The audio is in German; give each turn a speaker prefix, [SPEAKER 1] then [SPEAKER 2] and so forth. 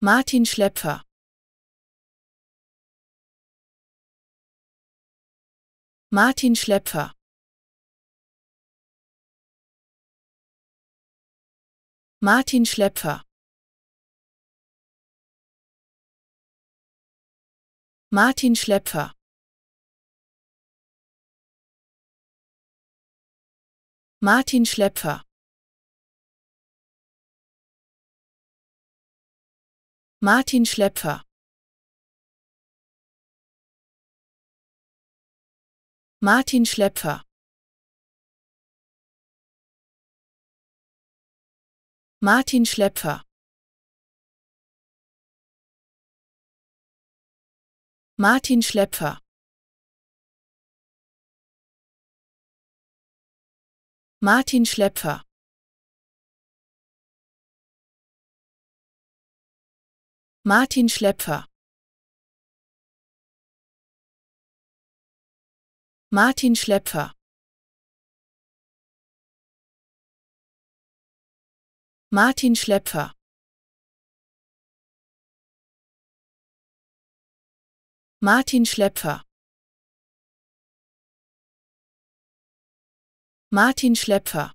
[SPEAKER 1] Martin Schläpfer Martin Schläpfer Martin Schläpfer Martin Schläpfer Martin Schläpfer Martin Schläpfer Martin Schläpfer Martin Schläpfer Martin Schläpfer Martin Schläpfer Martin Schläpfer Martin Schläpfer Martin Schläpfer Martin Schläpfer Martin Schläpfer